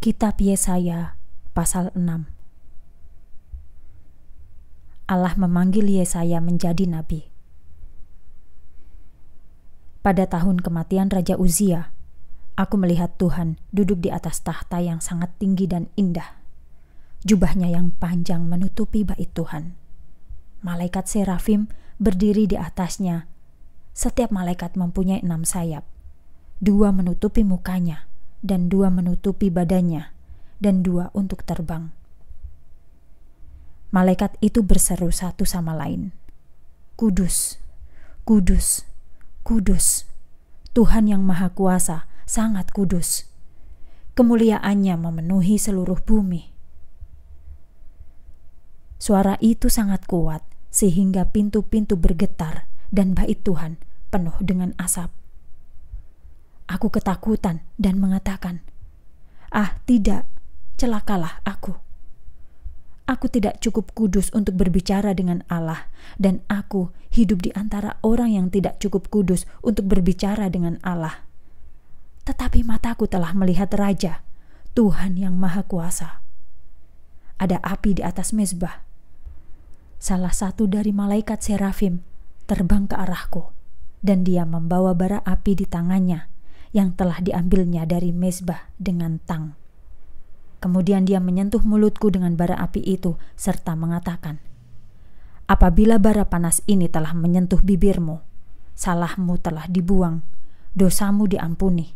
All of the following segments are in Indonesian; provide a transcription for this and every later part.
Kitab Yesaya pasal 6 Allah memanggil Yesaya menjadi nabi. Pada tahun kematian Raja Uzia, aku melihat Tuhan duduk di atas tahta yang sangat tinggi dan indah. Jubahnya yang panjang menutupi bait Tuhan. Malaikat serafim berdiri di atasnya. Setiap malaikat mempunyai enam sayap. Dua menutupi mukanya, dan dua menutupi badannya, dan dua untuk terbang. Malaikat itu berseru satu sama lain, "Kudus, kudus, kudus, Tuhan yang Maha Kuasa, sangat kudus. Kemuliaannya memenuhi seluruh bumi." Suara itu sangat kuat sehingga pintu-pintu bergetar dan bait Tuhan penuh dengan asap. Aku ketakutan dan mengatakan, "Ah, tidak, celakalah aku. Aku tidak cukup kudus untuk berbicara dengan Allah, dan aku hidup di antara orang yang tidak cukup kudus untuk berbicara dengan Allah. Tetapi mataku telah melihat Raja, Tuhan yang Maha Kuasa. Ada api di atas mezbah. Salah satu dari malaikat serafim terbang ke arahku, dan dia membawa bara api di tangannya yang telah diambilnya dari mezbah dengan tang. Kemudian dia menyentuh mulutku dengan bara api itu serta mengatakan, Apabila bara panas ini telah menyentuh bibirmu, salahmu telah dibuang, dosamu diampuni.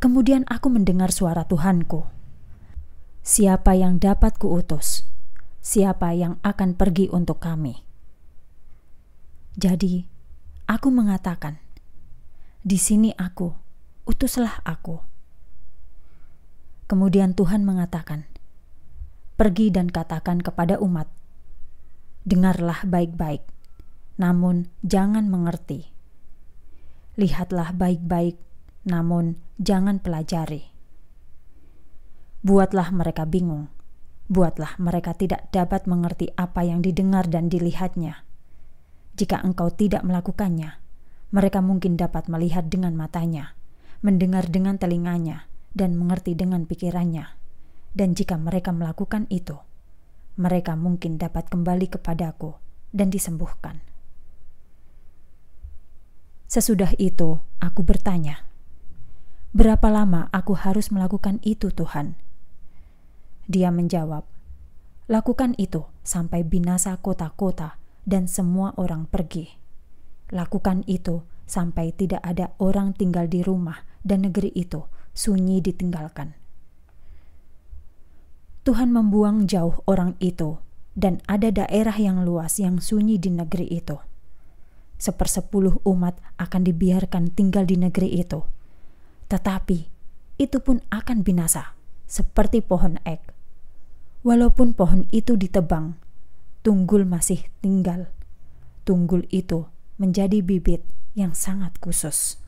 Kemudian aku mendengar suara Tuhanku. Siapa yang dapat kuutus? Siapa yang akan pergi untuk kami? Jadi, aku mengatakan, di sini aku, utuslah aku. Kemudian Tuhan mengatakan, Pergi dan katakan kepada umat, Dengarlah baik-baik, namun jangan mengerti. Lihatlah baik-baik, namun jangan pelajari. Buatlah mereka bingung, buatlah mereka tidak dapat mengerti apa yang didengar dan dilihatnya. Jika engkau tidak melakukannya, mereka mungkin dapat melihat dengan matanya, mendengar dengan telinganya, dan mengerti dengan pikirannya. Dan jika mereka melakukan itu, mereka mungkin dapat kembali kepadaku dan disembuhkan. Sesudah itu, aku bertanya, "Berapa lama aku harus melakukan itu, Tuhan?" Dia menjawab, "Lakukan itu sampai binasa kota-kota dan semua orang pergi." Lakukan itu sampai tidak ada orang tinggal di rumah dan negeri itu sunyi ditinggalkan. Tuhan membuang jauh orang itu, dan ada daerah yang luas yang sunyi di negeri itu. Sepersepuluh umat akan dibiarkan tinggal di negeri itu, tetapi itu pun akan binasa, seperti pohon ek. Walaupun pohon itu ditebang, tunggul masih tinggal. Tunggul itu menjadi bibit yang sangat khusus.